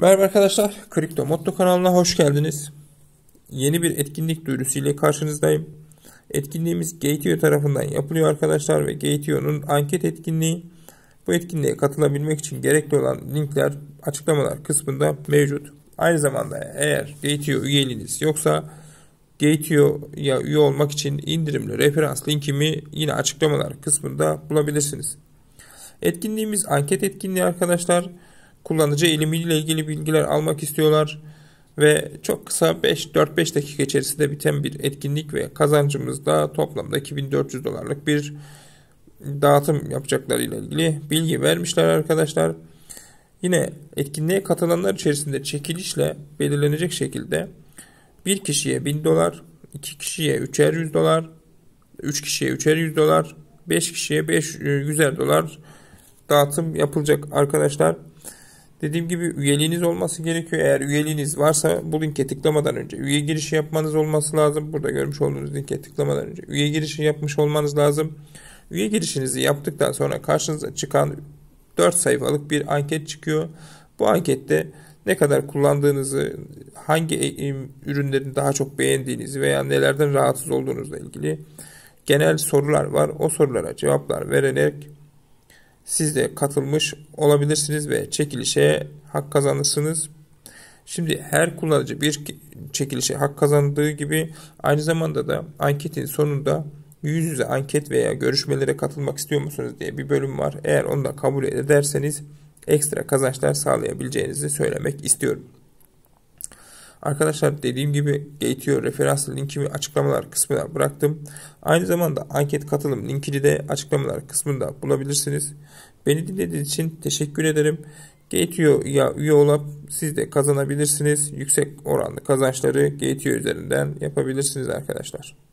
Merhaba arkadaşlar, Kripto Motto kanalına hoş geldiniz. Yeni bir etkinlik duyurusu ile karşınızdayım. Etkinliğimiz Gateo tarafından yapılıyor arkadaşlar ve Gateo'nun anket etkinliği. Bu etkinliğe katılabilmek için gerekli olan linkler açıklamalar kısmında mevcut. Aynı zamanda eğer Gateo üyeliğiniz yoksa Gateo'ya üye olmak için indirimli referans linkimi yine açıklamalar kısmında bulabilirsiniz. Etkinliğimiz anket etkinliği arkadaşlar. Kullanıcı eğilimiyle ilgili bilgiler almak istiyorlar ve çok kısa 4-5 dakika içerisinde biten bir etkinlik ve kazancımız da toplamda 2400 dolarlık bir dağıtım yapacaklarıyla ilgili bilgi vermişler arkadaşlar. Yine etkinliğe katılanlar içerisinde çekilişle belirlenecek şekilde bir kişiye 1000 dolar, iki kişiye 3'er 100 dolar, 3 kişiye 3'er 100 dolar, 5 kişiye 500 dolar dağıtım yapılacak arkadaşlar. Dediğim gibi üyeliğiniz olması gerekiyor. Eğer üyeliğiniz varsa bu linke tıklamadan önce üye girişi yapmanız olması lazım. Burada görmüş olduğunuz linke tıklamadan önce üye girişi yapmış olmanız lazım. Üye girişinizi yaptıktan sonra karşınıza çıkan 4 sayfalık bir anket çıkıyor. Bu ankette ne kadar kullandığınızı, hangi e, ürünlerin daha çok beğendiğinizi veya nelerden rahatsız olduğunuzla ilgili genel sorular var. O sorulara cevaplar vererek siz de katılmış olabilirsiniz ve çekilişe hak kazanırsınız. Şimdi her kullanıcı bir çekilişe hak kazandığı gibi aynı zamanda da anketin sonunda yüz yüze anket veya görüşmelere katılmak istiyor musunuz diye bir bölüm var. Eğer onu da kabul ederseniz ekstra kazançlar sağlayabileceğinizi söylemek istiyorum. Arkadaşlar dediğim gibi Gateo referans linkimi açıklamalar kısmına bıraktım. Aynı zamanda anket katılım linkini de açıklamalar kısmında bulabilirsiniz. Beni dinlediğiniz için teşekkür ederim. Gateo'ya üye olup siz de kazanabilirsiniz. Yüksek oranlı kazançları Gateo üzerinden yapabilirsiniz arkadaşlar.